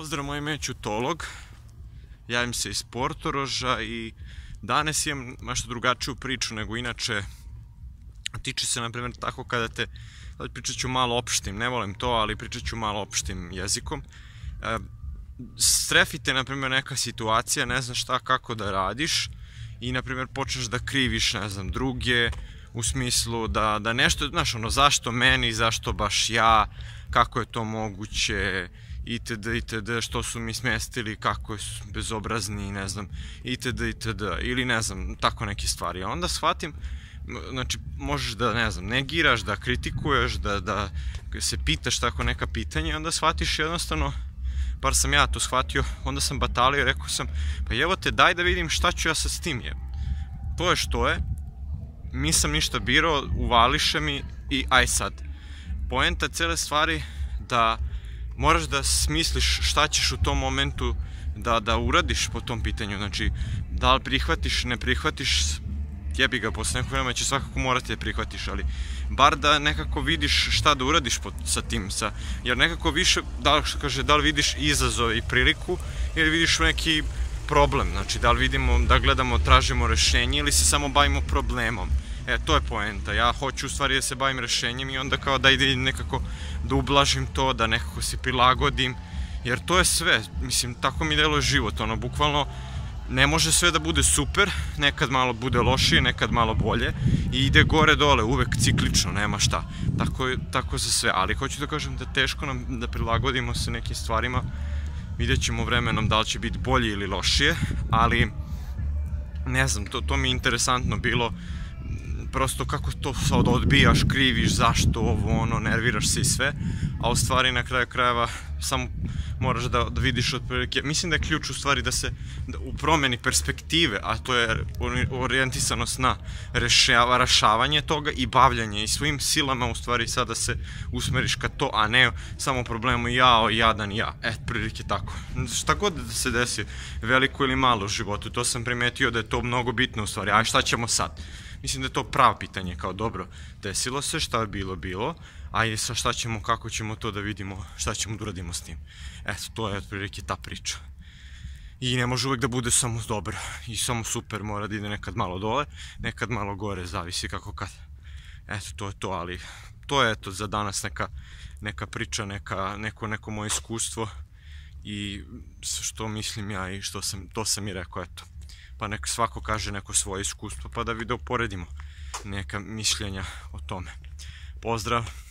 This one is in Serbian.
Pozdrav, moj ime je Čutolog. Javim se iz Portoroža i danas imam nešto drugačiju priču nego inače. Tiče se, na primjer, tako kada te, sad pričat ću malo opštim, ne volim to, ali pričat ću malo opštim jezikom. E, strefite, na primjer, neka situacija, ne znaš šta, kako da radiš i, na primjer, počneš da kriviš, ne znam, druge, u smislu da, da nešto, znaš, ono, zašto meni, zašto baš ja, kako je to moguće, itd. itd. što su mi smestili, kako su bezobrazni, ne znam, itd. itd. ili ne znam, tako neke stvari. A onda shvatim, znači, možeš da, ne znam, negiraš, da kritikuješ, da, da se pitaš tako neka pitanja, onda shvatiš jednostavno, bar sam ja to shvatio, onda sam batalio, rekao sam, pa evo te, daj da vidim šta ću ja sa s tim je. To je što je, nisam ništa birao, uvališe mi i aj sad. Poenta cele stvari da moraš da smisliš šta ćeš u tom momentu da, da uradiš po tom pitanju. Znači, da li prihvatiš, ne prihvatiš, jebi ga, posle nekog vremena će svakako morati da prihvatiš, ali bar da nekako vidiš šta da uradiš po, sa tim, sa, jer nekako više, da li, kaže, da li vidiš izazov i priliku, ili vidiš neki problem, znači da li vidimo, da gledamo, tražimo rešenje ili se samo bavimo problemom. E, to je poenta. Ja hoću u stvari da se bavim rešenjem i onda kao da ide nekako da ublažim to, da nekako se prilagodim, jer to je sve. Mislim, tako mi deluje život, ono, bukvalno ne može sve da bude super, nekad malo bude lošije, nekad malo bolje i ide gore dole, uvek ciklično, nema šta. Tako, tako za sve, ali hoću da kažem da teško nam da prilagodimo se nekim stvarima, vidjet ćemo vremenom da li će biti bolje ili lošije, ali ne znam, to, to mi je interesantno bilo, prosto kako to sad odbijaš, kriviš, zašto ovo, ono, nerviraš se i sve, a u stvari na kraju krajeva samo moraš da, da vidiš otprilike, mislim da je ključ u stvari da se da, u promeni perspektive, a to je orijentisanost na rešava, rašavanje toga i bavljanje i svojim silama u stvari sada se usmeriš ka to, a ne samo problemu jao, jadan ja, e, prilike tako. Šta god da se desi, veliko ili malo u životu, to sam primetio da je to mnogo bitno u stvari, a šta ćemo sad? Mislim da je to pravo pitanje, kao dobro, desilo se, šta je bilo, bilo, a sa šta ćemo, kako ćemo to da vidimo, šta ćemo da uradimo s tim. Eto, to je otprilike ta priča. I ne može uvek da bude samo dobro i samo super, mora da ide nekad malo dole, nekad malo gore, zavisi kako kad. Eto, to je to, ali to je eto za danas neka, neka priča, neka, neko, neko moje iskustvo i što mislim ja i što sam, to sam i rekao, eto pa nek svako kaže neko svoje iskustvo, pa da vi da uporedimo neka mišljenja o tome. Pozdrav!